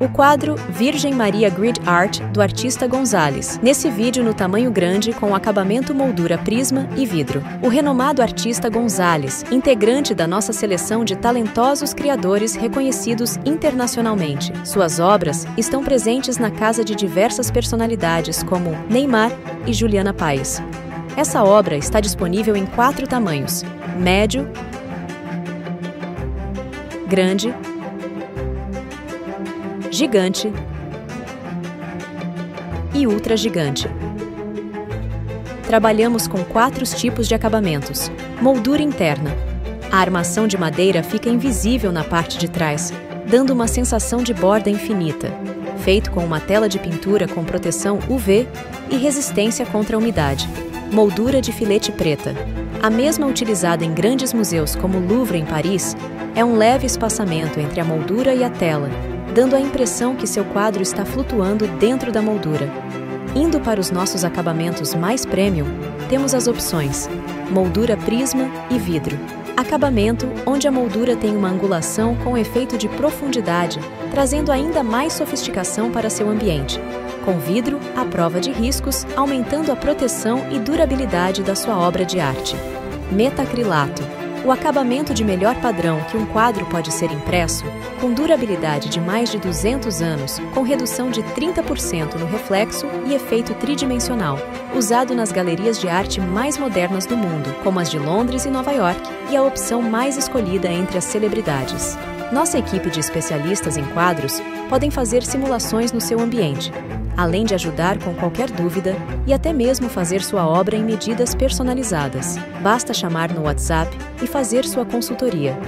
O quadro Virgem Maria Grid Art, do artista Gonzalez, nesse vídeo no tamanho grande com acabamento moldura prisma e vidro. O renomado artista Gonzalez, integrante da nossa seleção de talentosos criadores reconhecidos internacionalmente. Suas obras estão presentes na casa de diversas personalidades como Neymar e Juliana Paes. Essa obra está disponível em quatro tamanhos: médio, grande, gigante e ultra gigante. Trabalhamos com quatro tipos de acabamentos. Moldura interna. A armação de madeira fica invisível na parte de trás, dando uma sensação de borda infinita. Feito com uma tela de pintura com proteção UV e resistência contra a umidade. Moldura de filete preta. A mesma utilizada em grandes museus como o Louvre em Paris, é um leve espaçamento entre a moldura e a tela, dando a impressão que seu quadro está flutuando dentro da moldura. Indo para os nossos acabamentos mais premium, temos as opções: moldura prisma e vidro. Acabamento onde a moldura tem uma angulação com efeito de profundidade, trazendo ainda mais sofisticação para seu ambiente. Com vidro, à prova de riscos, aumentando a proteção e durabilidade da sua obra de arte. Metacrilato o acabamento de melhor padrão que um quadro pode ser impresso, com durabilidade de mais de 200 anos, com redução de 30% no reflexo e efeito tridimensional, usado nas galerias de arte mais modernas do mundo, como as de Londres e Nova York, e a opção mais escolhida entre as celebridades. Nossa equipe de especialistas em quadros podem fazer simulações no seu ambiente, além de ajudar com qualquer dúvida e até mesmo fazer sua obra em medidas personalizadas. Basta chamar no WhatsApp e fazer sua consultoria.